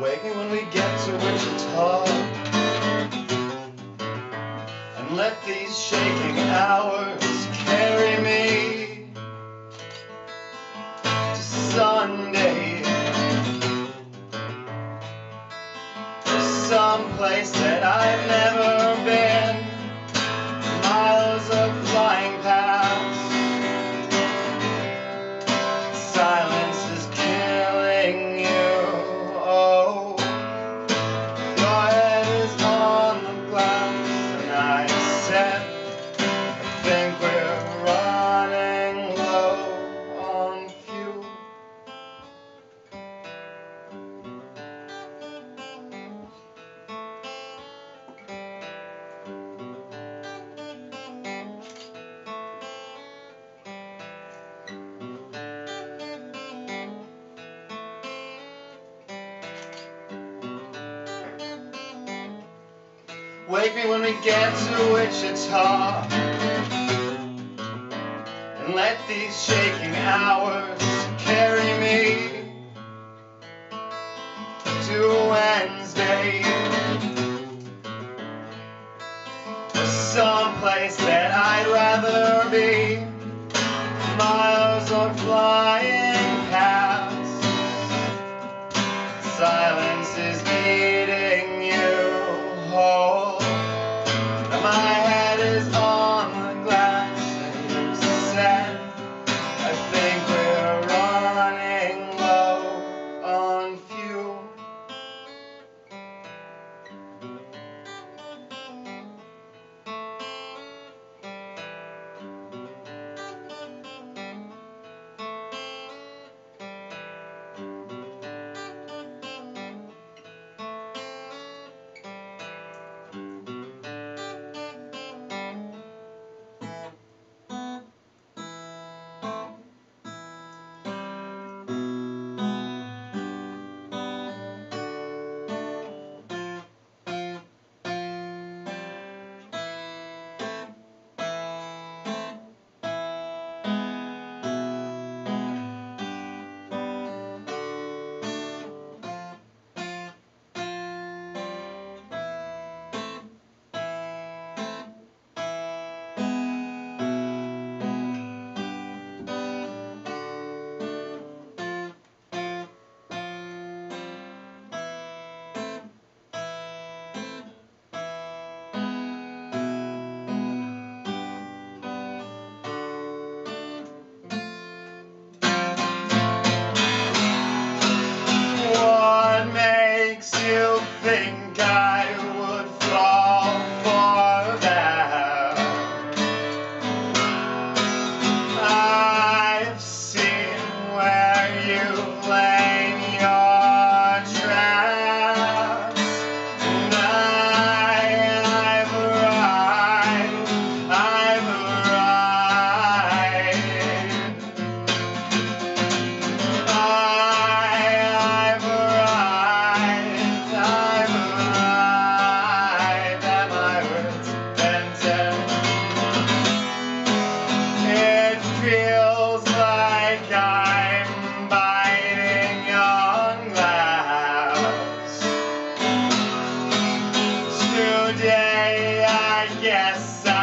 Wake me when we get to Wichita And let these shaking hours carry me To Sunday. Wake me when we get to Wichita. And let these shaking hours carry me to Wednesday. yes.